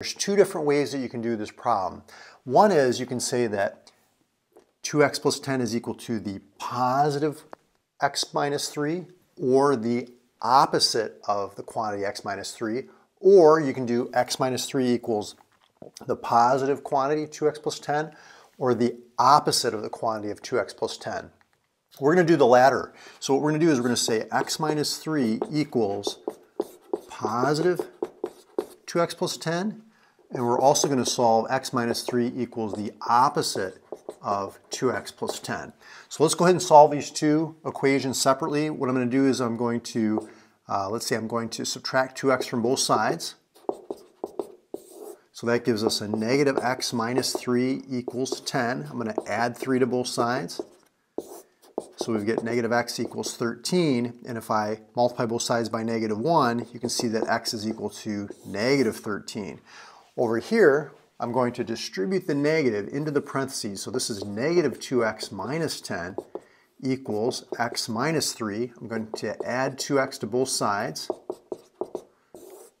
There's two different ways that you can do this problem. One is you can say that 2x plus 10 is equal to the positive x minus 3 or the opposite of the quantity x minus 3 or you can do x minus 3 equals the positive quantity 2x plus 10 or the opposite of the quantity of 2x plus 10. We're going to do the latter. So what we're going to do is we're going to say x minus 3 equals positive 2x plus 10 and we're also going to solve x minus 3 equals the opposite of 2x plus 10. So let's go ahead and solve these two equations separately. What I'm going to do is I'm going to, uh, let's say I'm going to subtract 2x from both sides. So that gives us a negative x minus 3 equals 10. I'm going to add 3 to both sides. So we get negative x equals 13, and if I multiply both sides by negative 1, you can see that x is equal to negative 13. Over here, I'm going to distribute the negative into the parentheses. So this is negative 2x minus 10 equals x minus 3. I'm going to add 2x to both sides.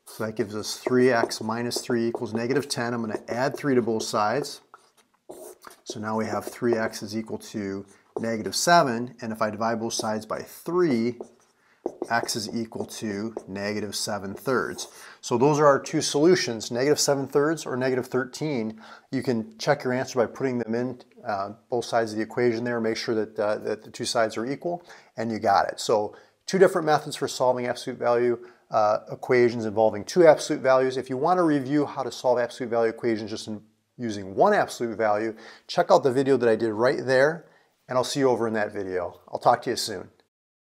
So that gives us 3x minus 3 equals negative 10. I'm going to add 3 to both sides. So now we have 3x is equal to negative 7. And if I divide both sides by 3, x is equal to negative 7 thirds. So those are our two solutions, negative 7 thirds or negative 13. You can check your answer by putting them in uh, both sides of the equation there, make sure that, uh, that the two sides are equal, and you got it. So two different methods for solving absolute value uh, equations involving two absolute values. If you want to review how to solve absolute value equations just in, using one absolute value, check out the video that I did right there, and I'll see you over in that video. I'll talk to you soon.